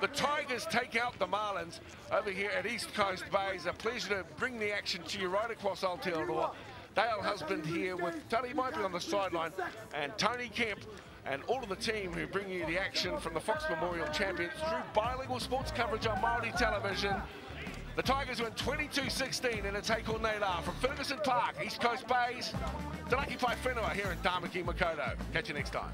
The Tigers take out the Marlins over here at East Coast Bays. A pleasure to bring the action to you right across Aotearoa. Dale Husband here with Tony might be on the sideline and Tony Kemp and all of the team who bring you the action from the Fox Memorial Champions through bilingual sports coverage on Māori television. The Tigers win 22-16 in a take on Neila from Ferguson Park, East Coast Bays. Tanaki Pai Whenua here in Tamaki Makaurau. Catch you next time.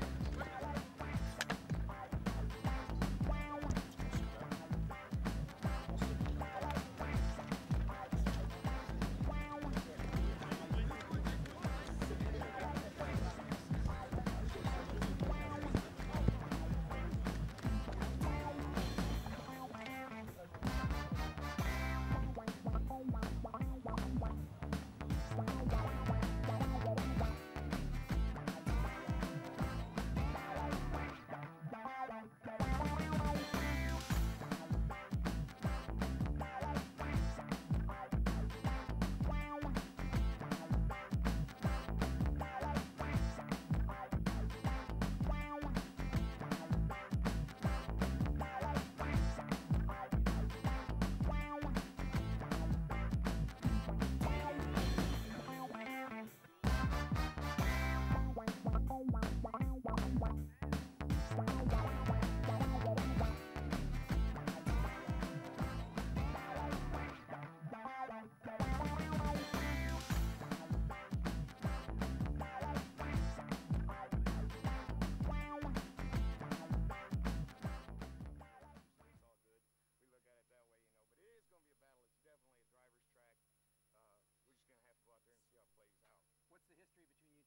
between you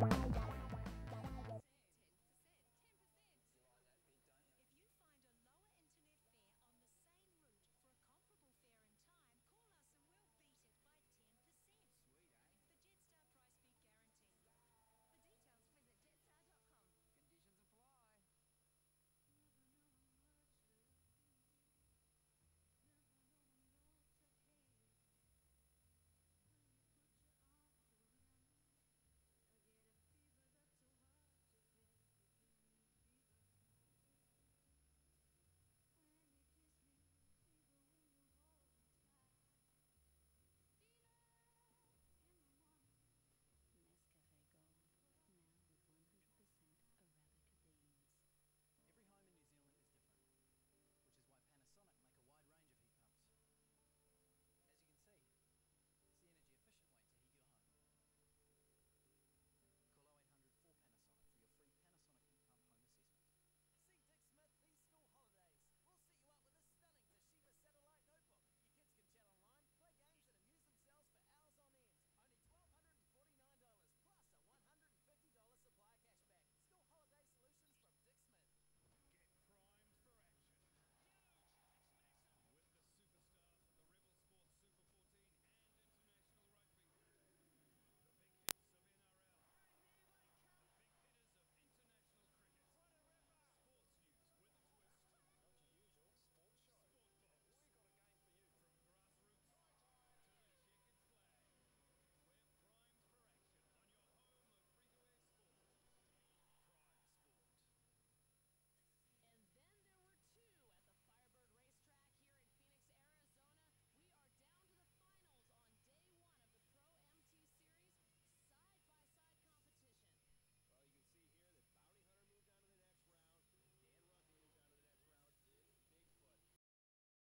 Bye.